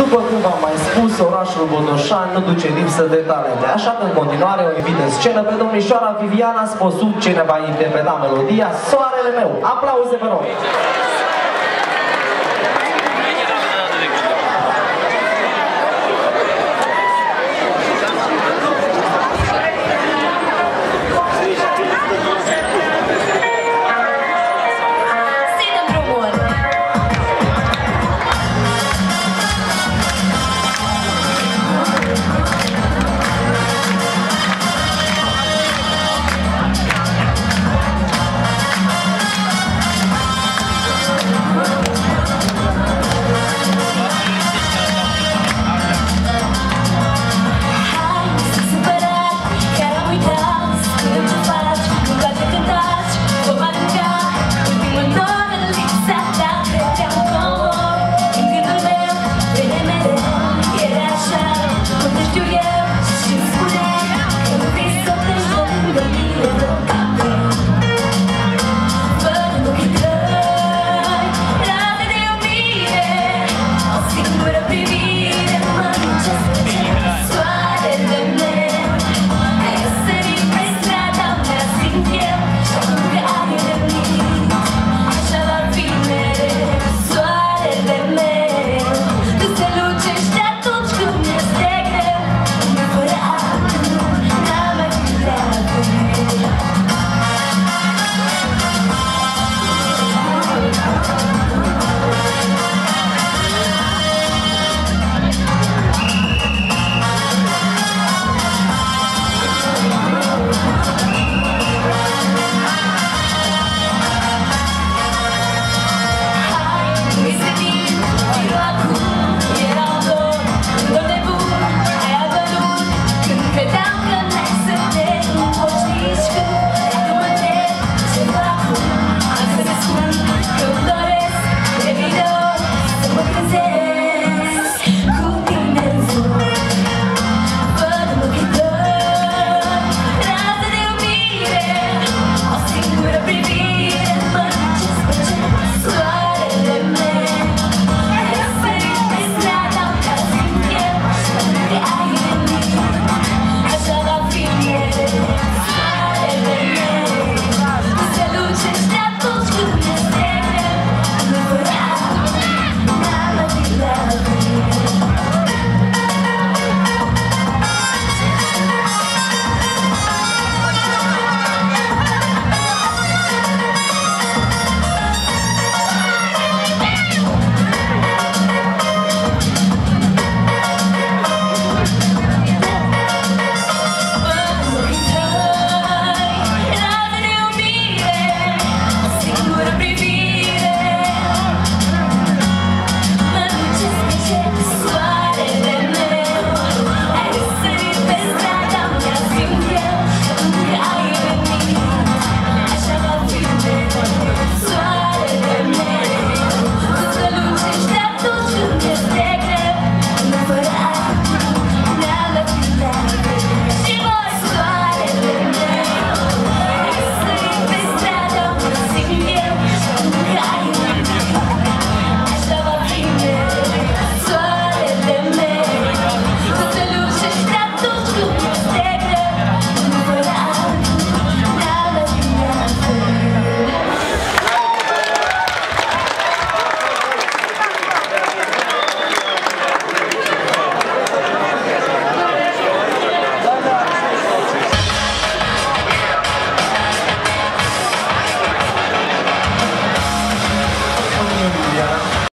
După cum v-am mai spus, orașul Bodoșan nu duce lipsă de talente, așa că în continuare o invit în scenă pe domnișoara Viviana Sposu, ce ne va interpreta melodia Soarele meu. Aplauze, vă rog!